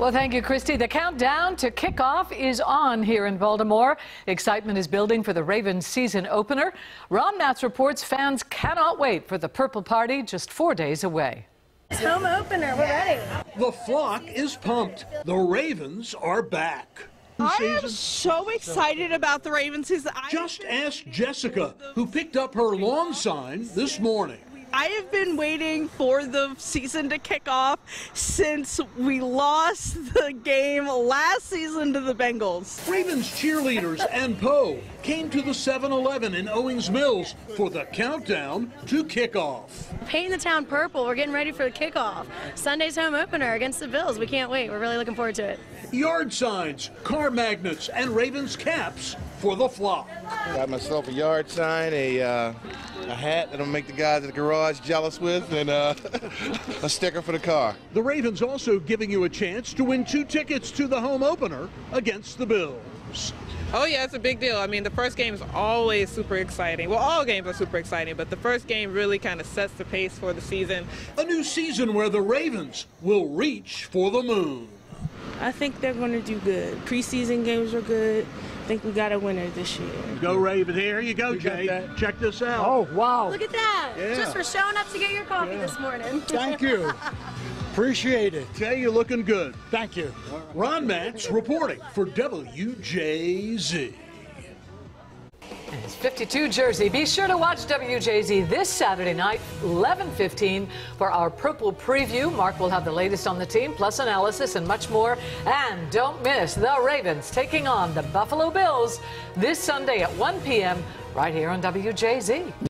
Well, thank you, Christy. The countdown to kickoff is on here in Baltimore. Excitement is building for the Ravens season opener. Ron Matz reports fans cannot wait for the Purple Party just four days away. It's home opener. We're ready. The flock is pumped. The Ravens are back. I am so excited about the Ravens season. Just ask Jessica, who picked up her lawn sign this morning. I have been waiting for the season to kick off since we lost the game last season to the Bengals. Ravens cheerleaders and Poe came to the 7 Eleven in Owings Mills for the countdown to kickoff. Painting the town purple. We're getting ready for the kickoff. Sunday's home opener against the Bills. We can't wait. We're really looking forward to it. Yard signs, car magnets, and Ravens caps for the flock. Got myself a yard sign, a, uh, a hat that'll make the guys at the garage jealous with, and uh, a sticker for the car. The Ravens also giving you a chance to win two tickets to the home opener against the Bills. Oh yeah, it's a big deal. I mean, the first game is always super exciting. Well, all games are super exciting, but the first game really kind of sets the pace for the season. A new season where the Ravens will reach for the moon. I think they're going to do good. Preseason games were good. I think we got a winner this year. Go Raven! Here you go, Jay. Check this out. Oh, wow. Look at that. Yeah. Just for showing up to get your coffee this morning. Thank you. Appreciate it. Jay, you're looking good. Thank you. Ron Matz reporting for WJZ. It's 52 Jersey. Be sure to watch WJZ this Saturday night, 11:15, for our Purple Preview. Mark will have the latest on the team, plus analysis and much more. And don't miss the Ravens taking on the Buffalo Bills this Sunday at 1 p.m. right here on WJZ.